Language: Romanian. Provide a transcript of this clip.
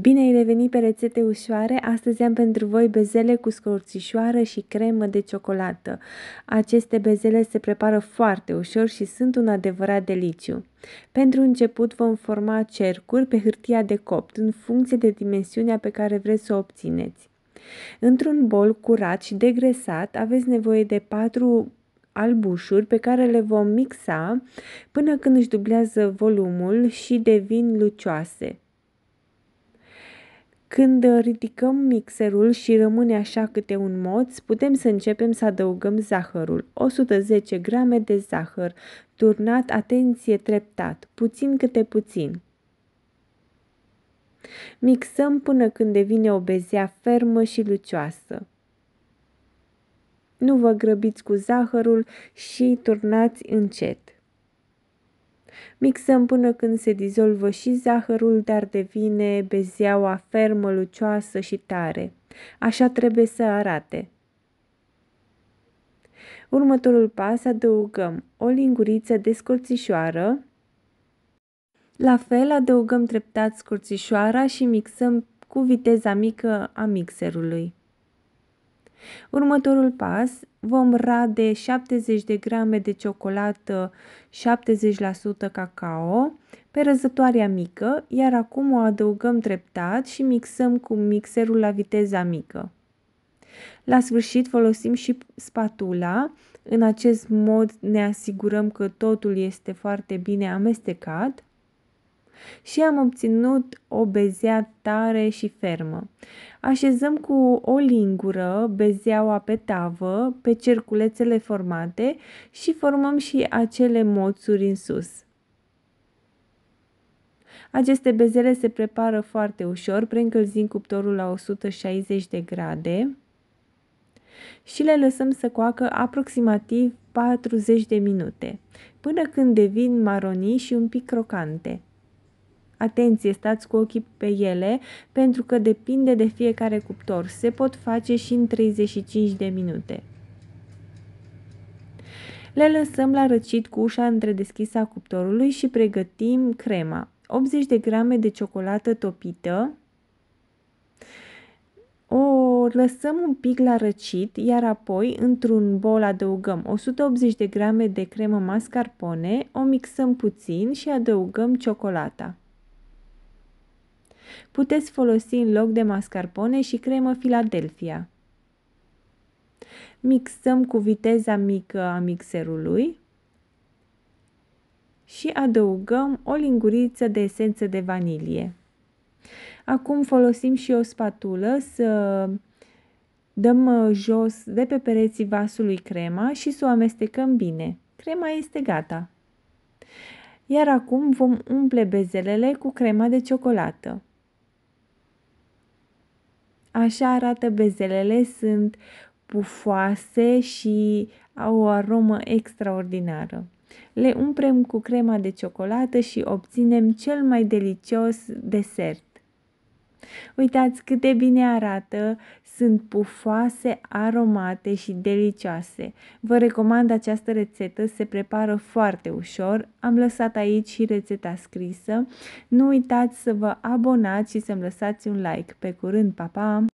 Bine ai revenit pe rețete ușoare! Astăzi am pentru voi bezele cu scorțișoară și cremă de ciocolată. Aceste bezele se prepară foarte ușor și sunt un adevărat deliciu. Pentru început vom forma cercuri pe hârtia de copt în funcție de dimensiunea pe care vreți să o obțineți. Într-un bol curat și degresat aveți nevoie de 4 albușuri pe care le vom mixa până când își dublează volumul și devin lucioase. Când ridicăm mixerul și rămâne așa câte un moț, putem să începem să adăugăm zahărul. 110 grame de zahăr, turnat, atenție, treptat, puțin câte puțin. Mixăm până când devine o bezea fermă și lucioasă. Nu vă grăbiți cu zahărul și turnați încet. Mixăm până când se dizolvă și zahărul, dar devine bezeaua fermă, lucioasă și tare. Așa trebuie să arate. Următorul pas adăugăm o linguriță de scorțișoară. La fel adăugăm treptat scorțișoara și mixăm cu viteza mică a mixerului. Următorul pas, vom rade 70 de grame de ciocolată 70% cacao pe răzătoarea mică, iar acum o adăugăm treptat și mixăm cu mixerul la viteza mică. La sfârșit folosim și spatula. În acest mod ne asigurăm că totul este foarte bine amestecat și am obținut o bezea tare și fermă. Așezăm cu o lingură bezeaua pe tavă, pe cerculețele formate și formăm și acele moțuri în sus. Aceste bezele se prepară foarte ușor, preîncălzind cuptorul la 160 de grade și le lăsăm să coacă aproximativ 40 de minute, până când devin maronii și un pic crocante. Atenție, stați cu ochii pe ele, pentru că depinde de fiecare cuptor. Se pot face și în 35 de minute. Le lăsăm la răcit cu ușa întredeschisă a cuptorului și pregătim crema. 80 de grame de ciocolată topită, o lăsăm un pic la răcit, iar apoi într-un bol adăugăm 180 de grame de cremă mascarpone, o mixăm puțin și adăugăm ciocolata. Puteți folosi în loc de mascarpone și cremă Philadelphia. Mixăm cu viteza mică a mixerului și adăugăm o linguriță de esență de vanilie. Acum folosim și o spatulă să dăm uh, jos de pe pereții vasului crema și să o amestecăm bine. Crema este gata. Iar acum vom umple bezelele cu crema de ciocolată. Așa arată bezelele, sunt pufoase și au o aromă extraordinară. Le umprem cu crema de ciocolată și obținem cel mai delicios desert. Uitați cât de bine arată, sunt pufoase, aromate și delicioase. Vă recomand această rețetă, se prepară foarte ușor. Am lăsat aici și rețeta scrisă. Nu uitați să vă abonați și să-mi lăsați un like. Pe curând, pa, pa!